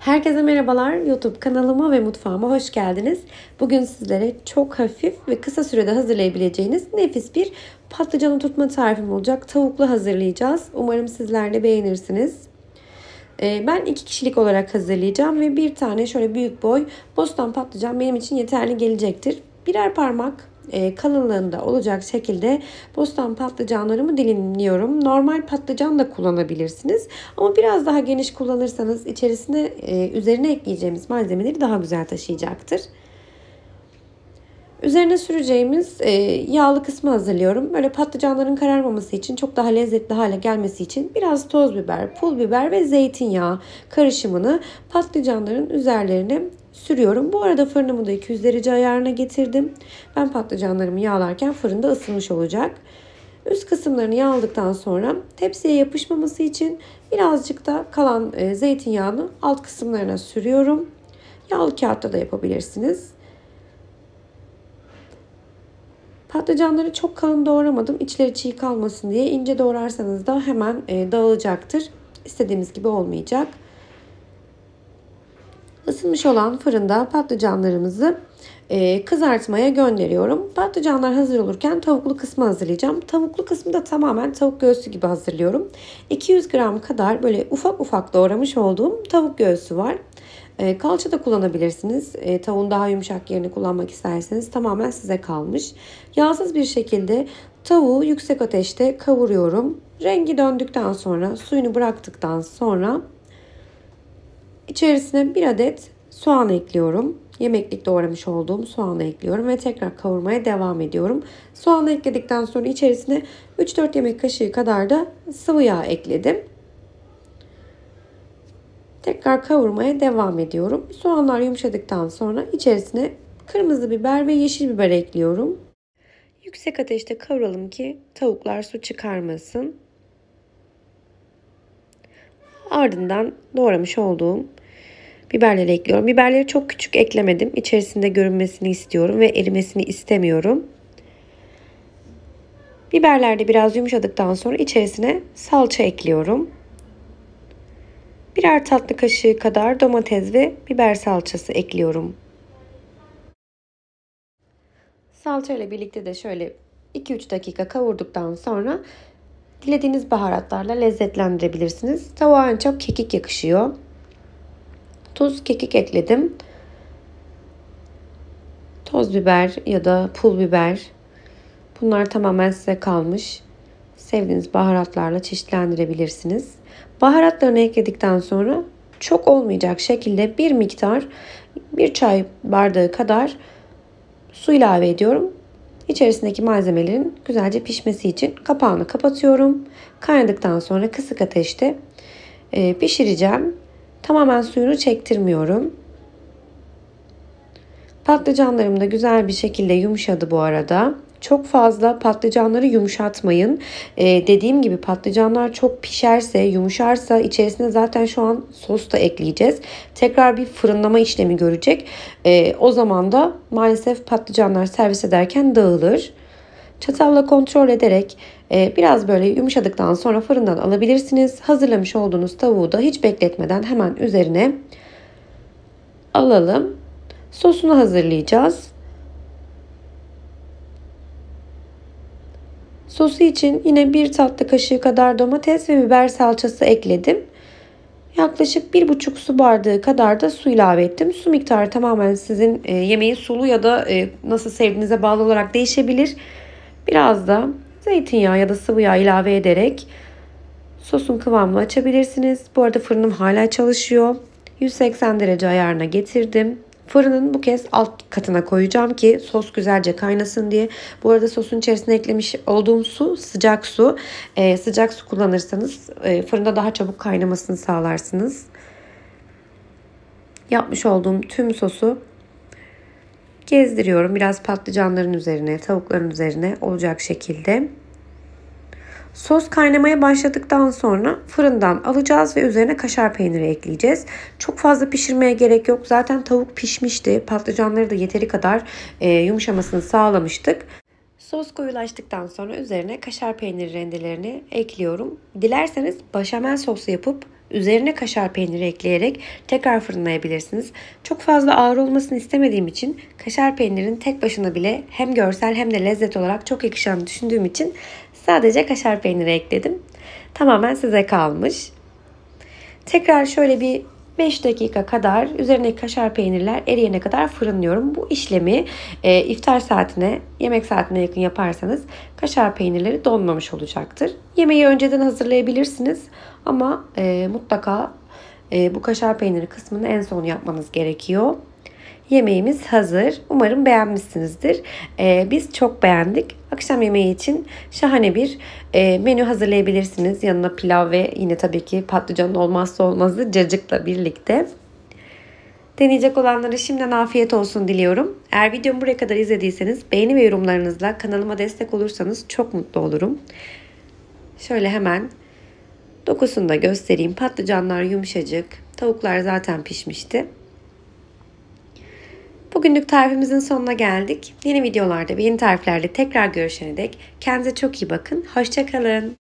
Herkese merhabalar. YouTube kanalıma ve mutfağıma hoş geldiniz. Bugün sizlere çok hafif ve kısa sürede hazırlayabileceğiniz nefis bir patlıcanı tutma tarifim olacak. Tavuklu hazırlayacağız. Umarım sizler de beğenirsiniz. Ee, ben iki kişilik olarak hazırlayacağım ve bir tane şöyle büyük boy bostan patlıcan benim için yeterli gelecektir. Birer parmak e, kalınlığında olacak şekilde bostan patlıcanlarımı dilimliyorum. Normal patlıcan da kullanabilirsiniz. Ama biraz daha geniş kullanırsanız içerisine e, üzerine ekleyeceğimiz malzemeleri daha güzel taşıyacaktır. Üzerine süreceğimiz e, yağlı kısmı hazırlıyorum. Böyle patlıcanların kararmaması için, çok daha lezzetli hale gelmesi için biraz toz biber, pul biber ve zeytinyağı karışımını patlıcanların üzerlerine sürüyorum. Bu arada fırınımı da 200 derece ayarına getirdim. Ben patlıcanlarımı yağlarken fırında ısınmış olacak. Üst kısımlarını yağladıktan sonra tepsiye yapışmaması için birazcık da kalan e, zeytinyağını alt kısımlarına sürüyorum. Yağlı kağıtta da yapabilirsiniz. Patlıcanları çok kalın doğramadım. İçleri çiğ kalmasın diye. ince doğrarsanız da hemen e, dağılacaktır. İstediğimiz gibi olmayacak. Isınmış olan fırında patlıcanlarımızı e, kızartmaya gönderiyorum. Patlıcanlar hazır olurken tavuklu kısmı hazırlayacağım. Tavuklu kısmı da tamamen tavuk göğsü gibi hazırlıyorum. 200 gram kadar böyle ufak ufak doğramış olduğum tavuk göğsü var. E, kalça da kullanabilirsiniz. E, tavuğun daha yumuşak yerini kullanmak isterseniz tamamen size kalmış. Yağsız bir şekilde tavuğu yüksek ateşte kavuruyorum. Rengi döndükten sonra suyunu bıraktıktan sonra içerisine bir adet soğan ekliyorum. Yemeklik doğramış olduğum soğanı ekliyorum ve tekrar kavurmaya devam ediyorum. Soğanı ekledikten sonra içerisine 3-4 yemek kaşığı kadar da sıvı yağ ekledim. Tekrar kavurmaya devam ediyorum. Soğanlar yumuşadıktan sonra içerisine kırmızı biber ve yeşil biber ekliyorum. Yüksek ateşte kavuralım ki tavuklar su çıkarmasın. Ardından doğramış olduğum biberleri ekliyorum. Biberleri çok küçük eklemedim. İçerisinde görünmesini istiyorum ve erimesini istemiyorum. Biberler de biraz yumuşadıktan sonra içerisine salça ekliyorum. Birer tatlı kaşığı kadar domates ve biber salçası ekliyorum. Salça ile birlikte de şöyle 2-3 dakika kavurduktan sonra dilediğiniz baharatlarla lezzetlendirebilirsiniz. Tavuğa en çok kekik yakışıyor. Tuz, kekik ekledim. Toz biber ya da pul biber. Bunlar tamamen size kalmış. Sevdiğiniz baharatlarla çeşitlendirebilirsiniz. Baharatlarını ekledikten sonra çok olmayacak şekilde bir miktar bir çay bardağı kadar su ilave ediyorum. İçerisindeki malzemelerin güzelce pişmesi için kapağını kapatıyorum. Kaynadıktan sonra kısık ateşte e, pişireceğim. Tamamen suyunu çektirmiyorum. Patlıcanlarım da güzel bir şekilde yumuşadı bu arada. Çok fazla patlıcanları yumuşatmayın. Ee, dediğim gibi patlıcanlar çok pişerse, yumuşarsa içerisine zaten şu an sos da ekleyeceğiz. Tekrar bir fırınlama işlemi görecek. Ee, o zaman da maalesef patlıcanlar servis ederken dağılır. Çatalla kontrol ederek e, biraz böyle yumuşadıktan sonra fırından alabilirsiniz. Hazırlamış olduğunuz tavuğu da hiç bekletmeden hemen üzerine alalım. Sosunu hazırlayacağız. Sosu için yine bir tatlı kaşığı kadar domates ve biber salçası ekledim. Yaklaşık bir buçuk su bardağı kadar da su ilave ettim. Su miktarı tamamen sizin e, yemeği sulu ya da e, nasıl sevdiğinize bağlı olarak değişebilir. Biraz da zeytinyağı ya da sıvı yağ ilave ederek sosun kıvamını açabilirsiniz. Bu arada fırınım hala çalışıyor. 180 derece ayarına getirdim. Fırının bu kez alt katına koyacağım ki sos güzelce kaynasın diye. Bu arada sosun içerisine eklemiş olduğum su sıcak su. Ee, sıcak su kullanırsanız e, fırında daha çabuk kaynamasını sağlarsınız. Yapmış olduğum tüm sosu gezdiriyorum. Biraz patlıcanların üzerine, tavukların üzerine olacak şekilde. Sos kaynamaya başladıktan sonra fırından alacağız ve üzerine kaşar peyniri ekleyeceğiz. Çok fazla pişirmeye gerek yok. Zaten tavuk pişmişti. Patlıcanları da yeteri kadar e, yumuşamasını sağlamıştık. Sos koyulaştıktan sonra üzerine kaşar peyniri rendelerini ekliyorum. Dilerseniz başamel sosu yapıp üzerine kaşar peyniri ekleyerek tekrar fırınlayabilirsiniz. Çok fazla ağır olmasını istemediğim için kaşar peynirin tek başına bile hem görsel hem de lezzet olarak çok yakışacağını düşündüğüm için sadece kaşar peyniri ekledim. Tamamen size kalmış. Tekrar şöyle bir 5 dakika kadar üzerine kaşar peynirler eriyene kadar fırınlıyorum. Bu işlemi e, iftar saatine, yemek saatine yakın yaparsanız kaşar peynirleri donmamış olacaktır. Yemeği önceden hazırlayabilirsiniz ama e, mutlaka e, bu kaşar peyniri kısmını en son yapmanız gerekiyor. Yemeğimiz hazır. Umarım beğenmişsinizdir. Ee, biz çok beğendik. Akşam yemeği için şahane bir e, menü hazırlayabilirsiniz. Yanına pilav ve yine tabii ki patlıcanın olmazsa olmazı cacıkla birlikte. Deneyecek olanlara şimdiden afiyet olsun diliyorum. Eğer videomu buraya kadar izlediyseniz beğeni ve yorumlarınızla kanalıma destek olursanız çok mutlu olurum. Şöyle hemen dokusunu da göstereyim. Patlıcanlar yumuşacık. Tavuklar zaten pişmişti. Bugünlük tarifimizin sonuna geldik. Yeni videolarda ve yeni tariflerle tekrar görüşene dek kendinize çok iyi bakın. Hoşçakalın.